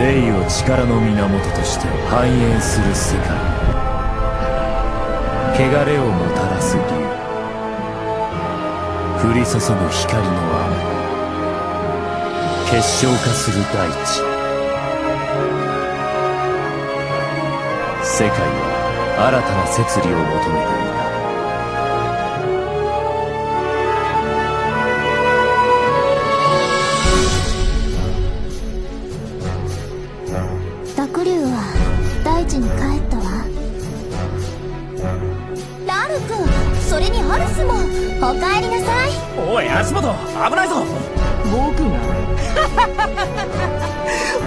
力の源として繁栄する世界。汚れをもたらす竜。降り注ぐ光の雨。結晶化する大地。世界は新たな摂理を求めていたに帰ったわ。ラルクそれにハルスもおかえりなさい。おい足元危ないぞ。僕が？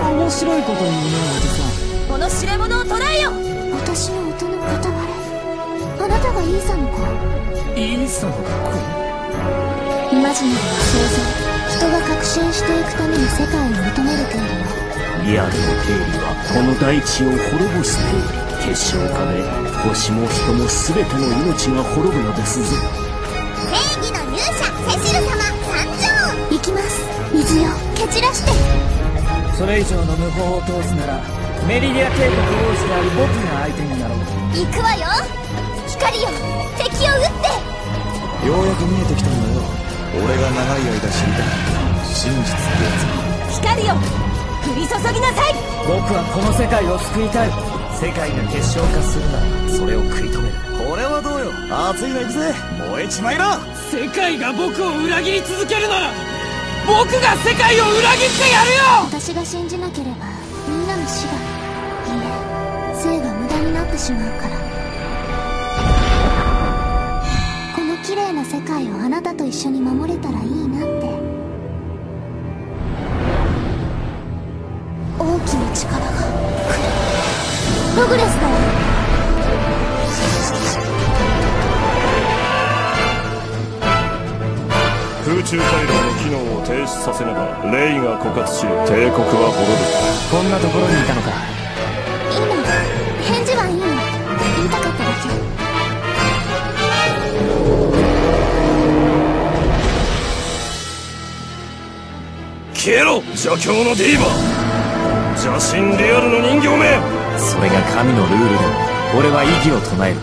面白いこと言うねおじさ。んこの知れ者を捕らえよ。私の音の片割れあなたがイーサの子。イーサの子？イマジナリは想像人が革新していくリアルの定理はこの大地を滅ぼす定理結晶化で星も人も全ての命が滅ぶのですぞ。正義の勇者セシル様参上。行きます。水よ。蹴散らして。それ以上の無法を通すならメリディア帝国王子である僕が相手になろう。行くわよ。光よ。敵を撃って。ようやく見えてきたんだよ。俺が長い間知りたかった。真実ってやつ光よ降り注ぎなさい。僕はこの世界を救いたい。世界が結晶化するならそれを食い止める。これはどうよ。熱いの行くぜ。燃えちまいな世界が僕を裏切り続けるなら僕が世界を裏切ってやるよ。私が信じなければみんなの死がいいえ生が無駄になってしまうから。この綺麗な世界をあなたと一緒に守れたらいいなってログレスだよ。空中回廊の機能を停止させねばレイが枯渇し帝国は滅ぶ。こんなところにいたのか。いいの返事はいいの。言いたかっただけ。消えろ邪教のディーバ。ー邪神リアルの人形めそれが神のルールでも俺は異議を唱える。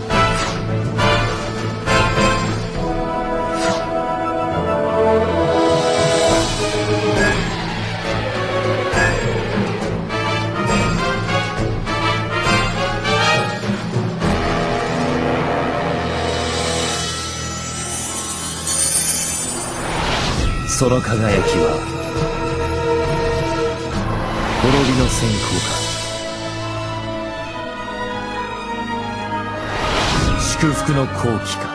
その輝きは滅びの先行か。祝福の好機か。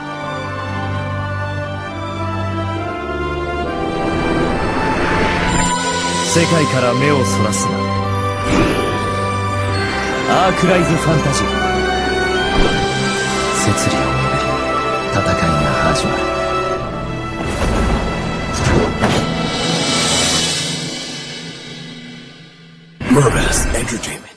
世界から目をそらすな。アークライズファンタジー。摂理をめぐり戦いが始まる。Murderous Entertainment.